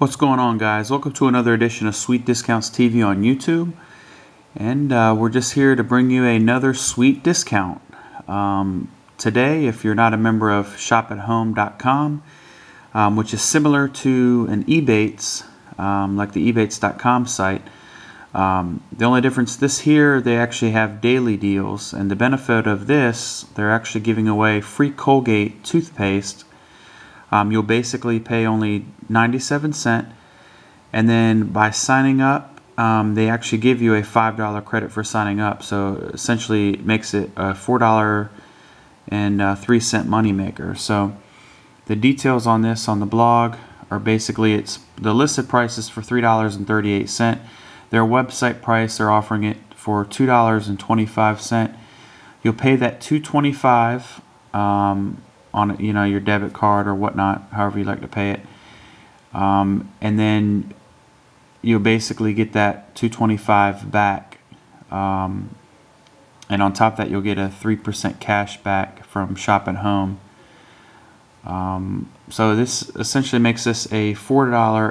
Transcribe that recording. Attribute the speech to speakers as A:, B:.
A: What's going on, guys? Welcome to another edition of Sweet Discounts TV on YouTube. And uh, we're just here to bring you another sweet discount. Um, today, if you're not a member of shopathome.com, um, which is similar to an Ebates, um, like the ebates.com site, um, the only difference this here, they actually have daily deals. And the benefit of this, they're actually giving away free Colgate toothpaste um, you'll basically pay only 97 cent. And then by signing up um, they actually give you a $5 credit for signing up. So essentially it makes it a $4 and uh, 3 cent money maker so the details on this on the blog are basically it's the listed price is for $3.38 their website price they're offering it for $2.25 you'll pay that 225 um, on you know your debit card or whatnot, however you like to pay it, um, and then you'll basically get that 225 back, um, and on top of that you'll get a three percent cash back from Shop at Home. Um, so this essentially makes this a four dollar